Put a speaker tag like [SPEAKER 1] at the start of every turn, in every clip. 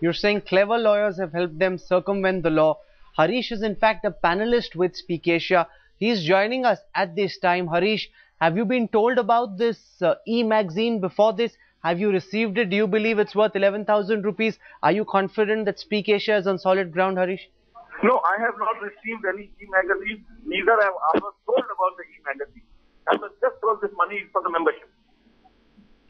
[SPEAKER 1] You're saying clever lawyers have helped them circumvent the law. Harish is in fact a panelist with Speak Asia. He's joining us at this time. Harish, have you been told about this uh, e-magazine before this? Have you received it? Do you believe it's worth 11,000 rupees? Are you confident that Speak Asia is on solid ground, Harish?
[SPEAKER 2] No, I have not received any e-magazine. Neither have I was told about the e-magazine. I was just told this money is for the membership.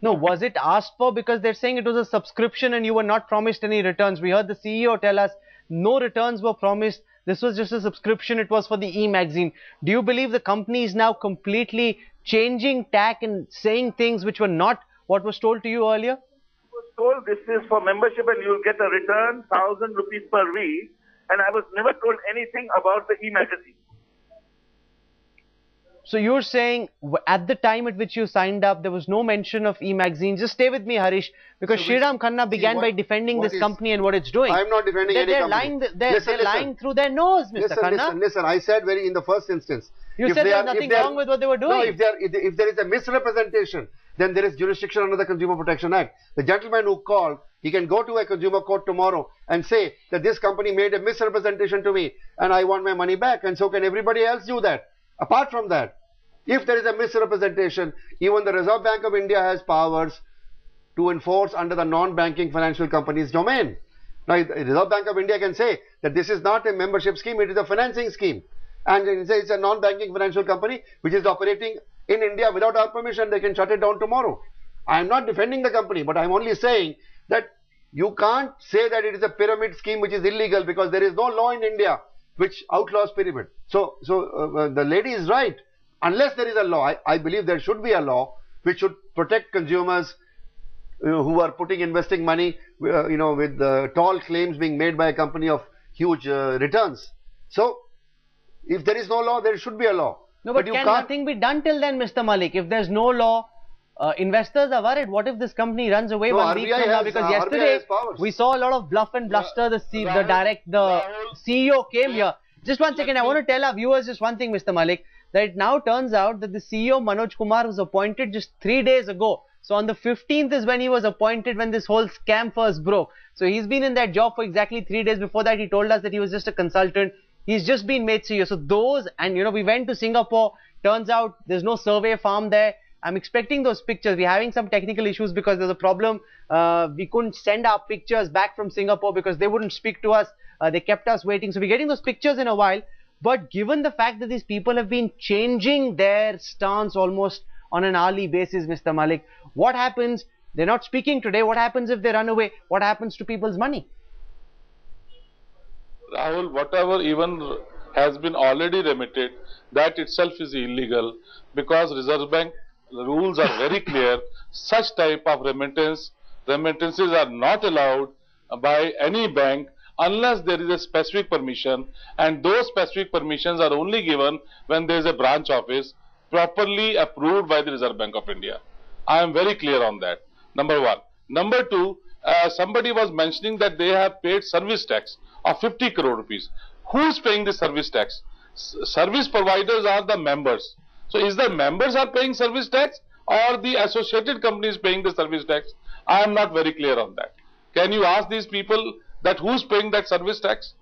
[SPEAKER 1] No, was it asked for? Because they're saying it was a subscription and you were not promised any returns. We heard the CEO tell us no returns were promised. This was just a subscription. It was for the e-magazine. Do you believe the company is now completely changing tack and saying things which were not what was told to you earlier?
[SPEAKER 2] Told this is for membership and you'll get a return, 1000 rupees per week. And I was never told anything about the e-magazine.
[SPEAKER 1] So you're saying at the time at which you signed up, there was no mention of e-magazine. Just stay with me, Harish, because so Sriram Khanna began what, by defending this is, company and what it's doing.
[SPEAKER 3] I'm not defending
[SPEAKER 1] they're,
[SPEAKER 3] any
[SPEAKER 1] they're
[SPEAKER 3] company.
[SPEAKER 1] Lying, they're, listen, they're lying through their nose, Mr.
[SPEAKER 3] Listen,
[SPEAKER 1] Khanna.
[SPEAKER 3] Listen, listen, I said very in the first instance.
[SPEAKER 1] You said there's nothing wrong with what they were doing.
[SPEAKER 3] No, if there, if, if there is a misrepresentation, then there is jurisdiction under the Consumer Protection Act. The gentleman who called, he can go to a consumer court tomorrow and say that this company made a misrepresentation to me and I want my money back and so can everybody else do that. Apart from that, if there is a misrepresentation, even the Reserve Bank of India has powers to enforce under the non-banking financial companies domain. Now, the Reserve Bank of India can say that this is not a membership scheme, it is a financing scheme. And it's a non-banking financial company which is operating in India without our permission, they can shut it down tomorrow. I am not defending the company, but I am only saying that you can't say that it is a pyramid scheme which is illegal because there is no law in India which outlaws pyramid. So, so uh, uh the lady is right unless there is a law, I, I believe there should be a law which should protect consumers uh, who are putting investing money, uh, you know, with uh, tall claims being made by a company of huge uh, returns. So, if there is no law, there should be a law.
[SPEAKER 1] No, but, but can nothing be done till then, Mr. Malik? If there's no law, uh, investors are worried. What if this company runs away
[SPEAKER 3] no,
[SPEAKER 1] one
[SPEAKER 3] RBI
[SPEAKER 1] week from now? Because yesterday we saw a lot of bluff and bluster. The, C the direct, the CEO came here. Just one second. I want to tell our viewers just one thing, Mr. Malik that it now turns out that the CEO Manoj Kumar was appointed just three days ago. So on the 15th is when he was appointed when this whole scam first broke. So he's been in that job for exactly three days. Before that he told us that he was just a consultant. He's just been made CEO. So those and you know we went to Singapore. Turns out there's no survey farm there. I'm expecting those pictures. We're having some technical issues because there's a problem. Uh, we couldn't send our pictures back from Singapore because they wouldn't speak to us. Uh, they kept us waiting. So we're getting those pictures in a while. But given the fact that these people have been changing their stance almost on an hourly basis, Mr. Malik, what happens? They're not speaking today. What happens if they run away? What happens to people's money?
[SPEAKER 4] Rahul, whatever even has been already remitted, that itself is illegal because Reserve Bank rules are very clear. Such type of remittance, remittances are not allowed by any bank unless there is a specific permission and those specific permissions are only given when there is a branch office properly approved by the Reserve Bank of India. I am very clear on that. Number one. Number two, uh, somebody was mentioning that they have paid service tax of 50 crore rupees. Who is paying the service tax? S service providers are the members. So is the members are paying service tax or the associated companies paying the service tax? I am not very clear on that. Can you ask these people that who's paying that service tax?